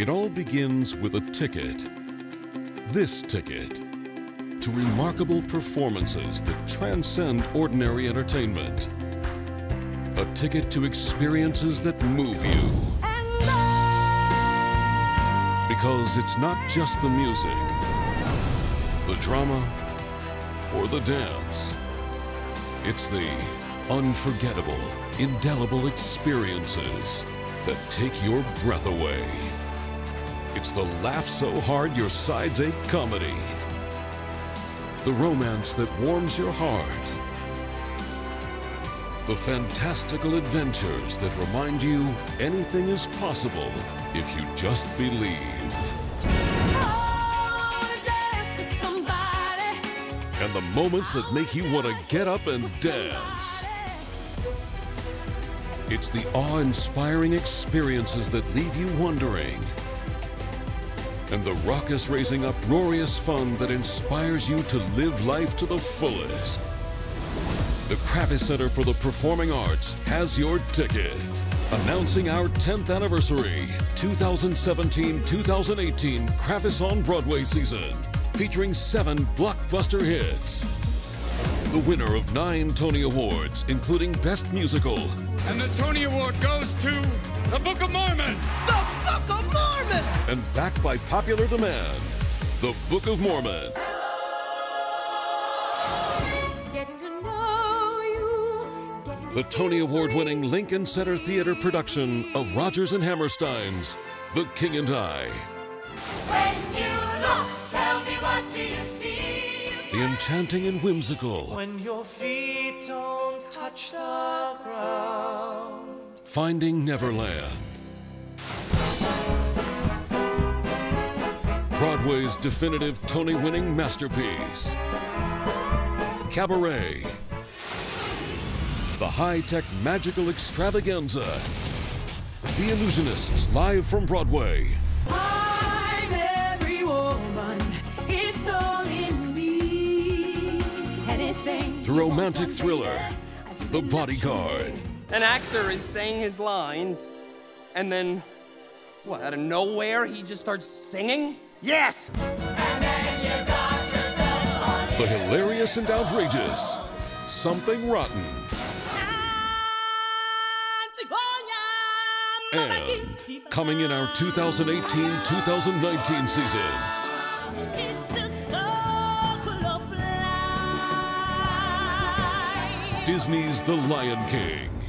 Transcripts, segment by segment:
It all begins with a ticket. This ticket to remarkable performances that transcend ordinary entertainment. A ticket to experiences that move you. Because it's not just the music, the drama, or the dance. It's the unforgettable, indelible experiences that take your breath away. It's the laugh so hard your sides ache comedy. The romance that warms your heart. The fantastical adventures that remind you anything is possible if you just believe. And the moments that make you want to get up and dance. It's the awe-inspiring experiences that leave you wondering. And the raucous-raising, uproarious fun that inspires you to live life to the fullest. The Kravis Center for the Performing Arts has your ticket. Announcing our 10th anniversary 2017-2018 Kravis on Broadway season, featuring seven blockbuster hits. The winner of nine Tony Awards, including Best Musical, And the Tony Award goes to The Book of Mormon. The Book of Mormon! And backed by popular demand, The Book of Mormon. Getting to know you. The Tony Award winning. Lincoln Center Theater production of Rodgers and Hammerstein's The King and I. When you look, tell me what do you see? The enchanting and whimsical, When your feet don't touch the ground. Finding Neverland. Broadway's definitive Tony winning masterpiece. Cabaret. The high tech magical extravaganza. The Illusionists live from Broadway. I'm every woman. It's all in me. Anything. The romantic thriller, The Bodyguard. An actor is saying his lines, and then, what, out of nowhere, he just starts singing? Yes! The hilarious and outrageous. Something Rotten. And coming in our 2018-2019 season. Disney's The Lion King.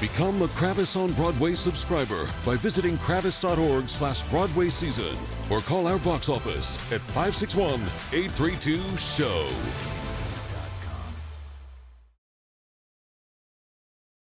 Become a Kravis on Broadway subscriber by visiting kravis.org slash Broadway season or call our box office at 561 832 SHOW.